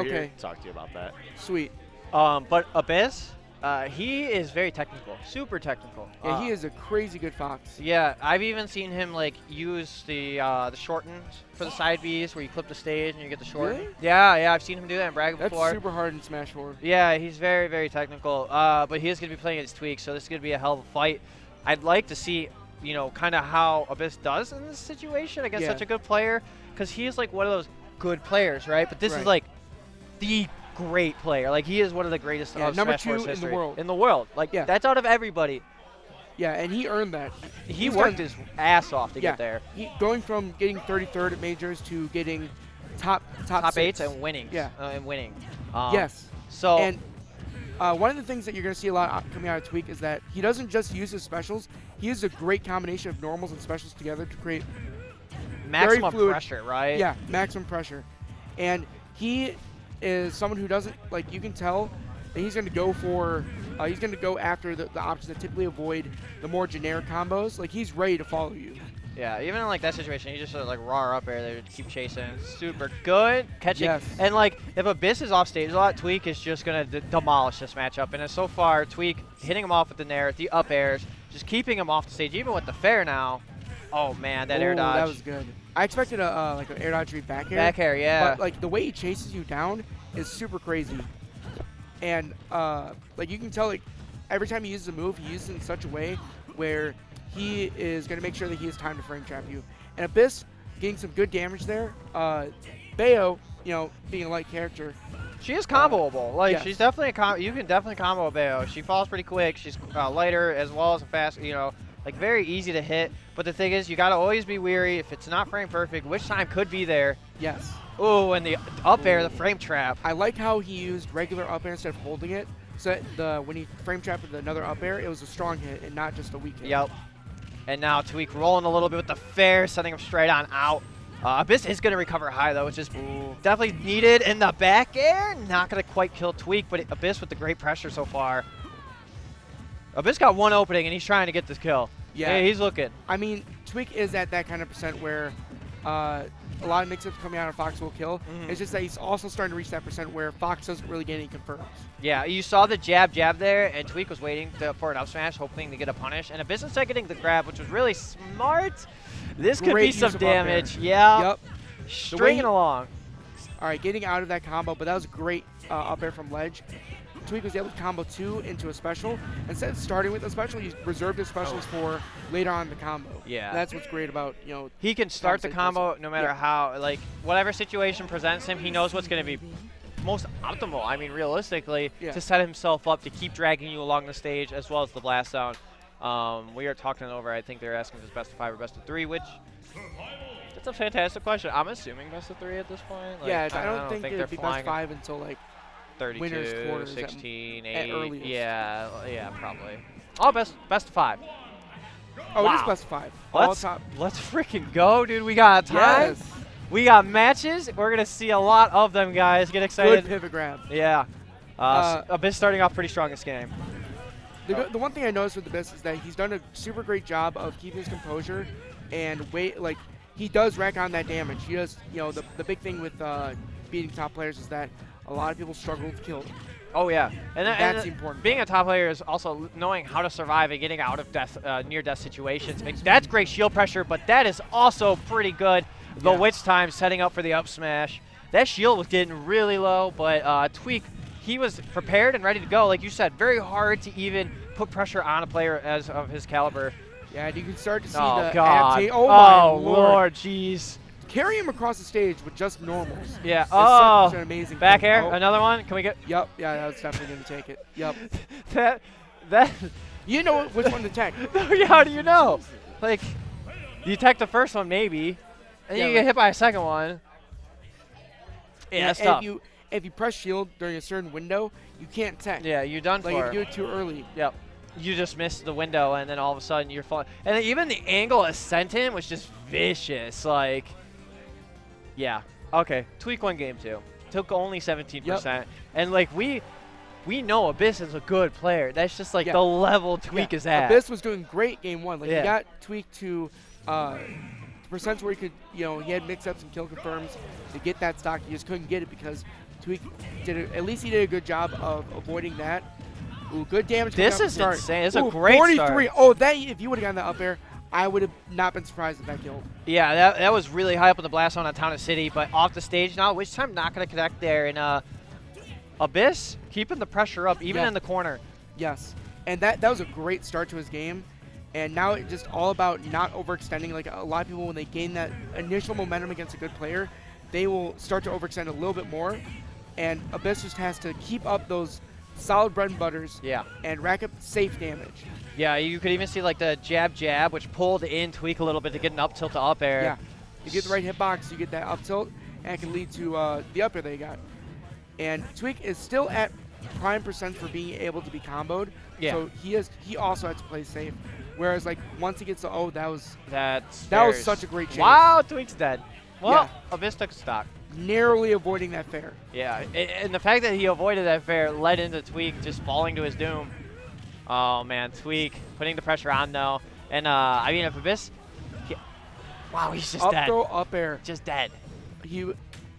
Okay. to talk to you about that. Sweet. Um, but Abyss, uh, he is very technical, super technical. Yeah, Uh, he is a crazy good fox. Yeah, I've even seen him like use the uh, the shorten for the side Bs where you clip the stage and you get the shorten. Really? Yeah, yeah, I've seen him do that in Bragg That's before. super hard in Smash 4. Yeah, he's very, very technical. Uh, but he is going to be playing against Tweek, so this is going to be a hell of a fight. I'd like to see, you know, kind of how Abyss does in this situation against Yeah. such a good player, because he's like one of those good players, right? But this Right. is like the great player. Like he is one of the greatest Yeah, of number Smash two in the world. In the world, like Yeah. that's out of everybody. Yeah, and he earned that. He He's worked done- his ass off to Yeah. get there. He, going from getting 33rd at majors to getting top top, Top six. eights and winning. Yeah. uh, and winning. Um, yes. So And uh, one of the things that you're going to see a lot coming out of Tweek is that he doesn't just use his specials. He uses a great combination of normals and specials together to create maximum fluid. pressure, right? yeah maximum pressure. And he is someone who doesn't like. You can tell that he's going to go for. Uh, he's going to go after the, the options that typically avoid the more generic combos. Like he's ready to follow you. Yeah, even in like that situation, you just sort of like raw up air there, keep chasing. Super good catching. Yes. And like if Abyss is off stage a lot, Tweek is just gonna demolish this matchup. And so far, Tweek hitting him off with the nair, the up airs, just keeping him off the stage, even with the fair now. Oh man, that air Ooh, dodge. That was good. I expected a uh, like an air dodge back air. Back air, yeah. But like the way he chases you down is super crazy. And uh, like you can tell like every time he uses a move, he uses it in such a way where he is going to make sure that he has time to frame trap you. And Abyss getting some good damage there. Uh, Bayo, you know, being a light character, She is comboable. Like yes. she's definitely a com- you can definitely combo a Bayo. She falls pretty quick. She's uh, lighter as well as a fast. You know, like very easy to hit. But the thing is, you gotta always be weary if it's not frame perfect, which time could be there. yes. Oh, and the up air, the frame trap. I like how he used regular up air instead of holding it. So the when he frame trapped with another up air, it was a strong hit and not just a weak hit. Yep. And now Tweek rolling a little bit with the fair, setting him straight on out. Uh, Abyss is going to recover high, though, which is definitely needed in the back air. Not going to quite kill Tweek, but Abyss with the great pressure so far. Abyss got one opening, and he's trying to get this kill. Yeah. Hey, he's looking. I mean, Tweek is at that kind of percent where uh, a lot of mix-ups coming out of Fox will kill. Mhm. It's just that he's also starting to reach that percent where Fox doesn't really get any confirms. Yeah, you saw the jab, jab there, and Tweek was waiting to, for an up smash, hoping to get a punish. And Abyss instead getting the grab, which was really smart. This could Great be some of up air. damage. Yeah. Yep. Stringing he- along. All right, getting out of that combo, but that was great uh, up air from ledge. Tweek was able to combo two into a special. Instead of starting with a special, he reserved his specials for later on in the combo. Yeah. That's what's great about, you know, He can start the combo no matter Yeah. how, like, whatever situation presents him, he knows what's going to be most optimal. I mean, realistically, Yeah. to set himself up to keep dragging you along the stage as well as the blast zone. Um, we are talking over, I think they're asking if it's best of five or best of three, which that's a fantastic question. I'm assuming best of three at this point. Like, yeah, I don't, think, they're it'd be best five until like 32, winners quarters 16, at 8. earliest. yeah, yeah, probably. Oh, best best of five. oh, it is best of five. Let's let's freaking go, dude. We got time. Yes. We got matches. We're gonna see a lot of them, guys. Get Good excited. pivot grab. Yeah. Uh, Uh, s- Abyss starting off pretty strong this game. The, the one thing I noticed with the Abyss is that he's done a super great job of keeping his composure and wait. Like he does rack on that damage. He does. You know, the, the big thing with uh, beating top players is that a lot of people struggle with kill. Oh yeah, and, tha- and That's tha- important. Being a top player is also knowing how to survive and getting out of death, uh, near-death situations. That's great shield pressure, but that is also pretty good. The Yeah. witch time setting up for the up smash. That shield was getting really low, but uh, Tweek, he was prepared and ready to go. Like you said, very hard to even put pressure on a player as of his caliber. Yeah, and you can start to see oh the God! Oh my oh lord! lord! Jeez! Carry him across the stage with just normals. Yeah. It's Oh. such an amazing Back thing. air. Oh, Another one. Can we get Yep. Yeah, that was definitely gonna take it. Yep. that? That. You know which one to tech. yeah, how do you know? Like, you tech the first one maybe, and Yeah, you get hit by a second one. Yeah, that's and tough. If you if you press shield during a certain window, you can't tech. yeah, you're done Like for. if you do it too early. Yep. You just missed the window, and then all of a sudden you're falling. And even the angle Sentin was just vicious. Like, yeah. Okay. Tweek one game two. Took only 17%. And like we, we know Abyss is a good player. That's just like Yeah. the level Tweek Yeah, is at. Abyss was doing great game one. Like Yeah. he got Tweek to uh, percents where he could, you know, he had mix-ups and kill confirms to get that stock. He just couldn't get it because Tweek did a, at least he did a good job of avoiding that. Ooh, good damage. This is start. insane. It's a great 43. start. Oh, that if you would have gotten that up air, I would have not been surprised if that killed. Yeah, that, that was really high up in the blast zone on Town and City, but off the stage now, which time not going to connect there. And uh, Abyss keeping the pressure up, even Yeah. in the corner. Yes, and that that was a great start to his game. And now it's just all about not overextending. Like a lot of people, when they gain that initial momentum against a good player, they will start to overextend a little bit more. And Abyss just has to keep up those solid bread and butters Yeah. and rack up safe damage. Yeah, you could even see like the jab jab, which pulled in Tweek a little bit to get an up tilt to up air. Yeah, you get the right hitbox, you get that up tilt, and it can lead to uh, the up air they got. And Tweek is still at prime percent for being able to be comboed. Yeah. So he is he also has to play safe. Whereas like once he gets to oh that was That's That was such a great chase. Wow, Tweek's dead. Well, Yeah. Abyss took stock. Narrowly avoiding that fair. Yeah, and the fact that he avoided that fair led into Tweek just falling to his doom. Oh man, Tweek putting the pressure on though, and uh, I mean if Abyss, he, wow, he's just up dead, throw, up air. just dead. He,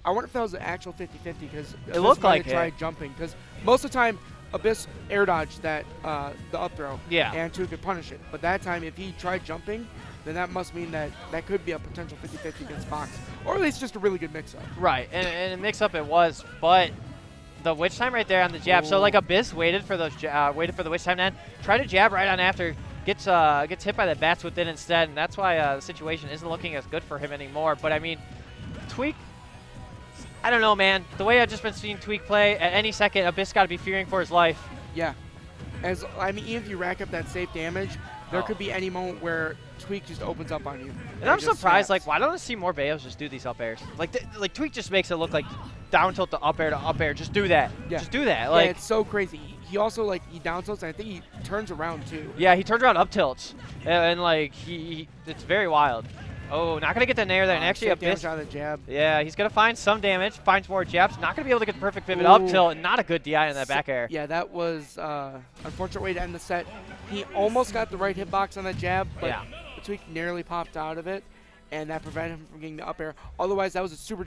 I wonder if that was an actual 50-50 because It looked like it. tried jumping because most of the time Abyss air dodged that uh, the up throw. Yeah. And two could punish it. But that time, if he tried jumping, then that must mean that that could be a potential 50-50 against Fox, or at least just a really good mix-up. Right, and, and a mix up it was, but the witch time right there on the jab. So like Abyss waited for those, uh, waited for the witch time then, tried to jab right on after, gets uh, gets hit by the bats within instead, and that's why uh, the situation isn't looking as good for him anymore. But I mean, Tweek, I don't know, man. The way I've just been seeing Tweek play, at any second, Abyss got to be fearing for his life. Yeah. As I mean, even if you rack up that safe damage, there Oh. could be any moment where Tweek just opens up on you. And I'm surprised, snaps. like, why don't I see more Bayos just do these up airs? Like, th- like Tweek just makes it look like down tilt to up air to up air. Just do that. Yeah. Just do that. yeah, Like, it's so crazy. He- He also like he down tilts, and I think he turns around too. Yeah, he turns around up tilts, and, and, like he, he, it's very wild. Oh, not gonna get the nair there, and Uh, actually damage Abyss. on the jab. Yeah, he's gonna find some damage, finds more jabs. Not gonna be able to get the perfect pivot up Ooh. tilt, and not a good DI in that back air. Yeah, that was uh, unfortunate way to end the set. He almost got the right hitbox on that jab, but Yeah. the Tweek nearly popped out of it, and that prevented him from getting the up air. Otherwise, that was a super